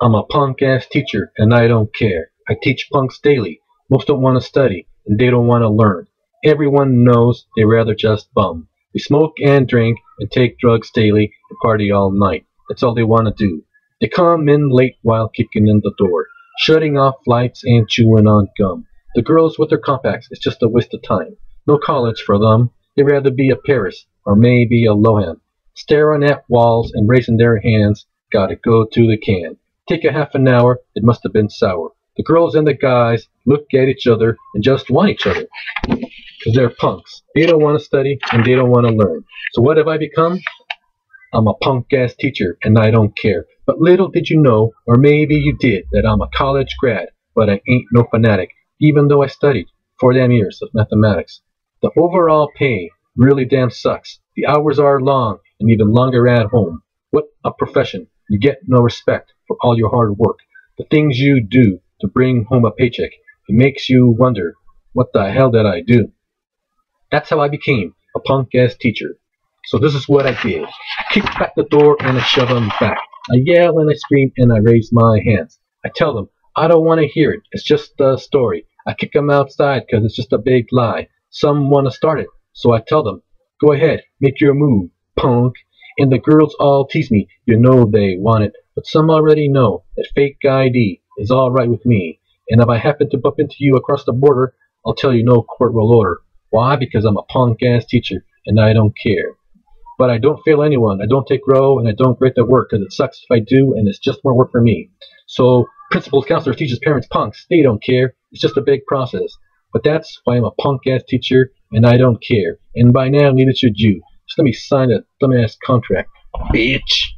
I'm a punk ass teacher and I don't care. I teach punks daily. Most don't want to study and they don't want to learn. Everyone knows they rather just bum. They smoke and drink and take drugs daily and party all night. That's all they want to do. They come in late while kicking in the door, shutting off lights and chewing on gum. The girls with their compacts, it's just a waste of time. No college for them. They'd rather be a Paris or maybe a Lohan. Staring at walls and raising their hands, gotta go to the can. Take a half an hour, it must have been sour. The girls and the guys look at each other and just want each other. Because they're punks. They don't want to study and they don't want to learn. So what have I become? I'm a punk ass teacher and I don't care. But little did you know, or maybe you did, that I'm a college grad, but I ain't no fanatic, even though I studied four damn years of mathematics. The overall pay really damn sucks. The hours are long and even longer at home. What a profession. You get no respect for all your hard work. The things you do to bring home a paycheck. It makes you wonder, what the hell did I do? That's how I became a punk ass teacher. So this is what I did. I kick back the door and I shove them back. I yell and I scream and I raise my hands. I tell them, I don't want to hear it. It's just a story. I kick them outside because it's just a big lie. Some want to start it. So I tell them, go ahead, make your move, punk. And the girls all tease me. You know they want it. But some already know that fake ID is alright with me. And if I happen to bump into you across the border, I'll tell you no court will order. Why? Because I'm a punk ass teacher and I don't care. But I don't fail anyone. I don't take row and I don't grade their work because it sucks if I do and it's just more work for me. So principals, counselors, teachers, parents, punks, they don't care. It's just a big process. But that's why I'm a punk ass teacher and I don't care. And by now, neither should you. Just let me sign a dumbass contract, bitch.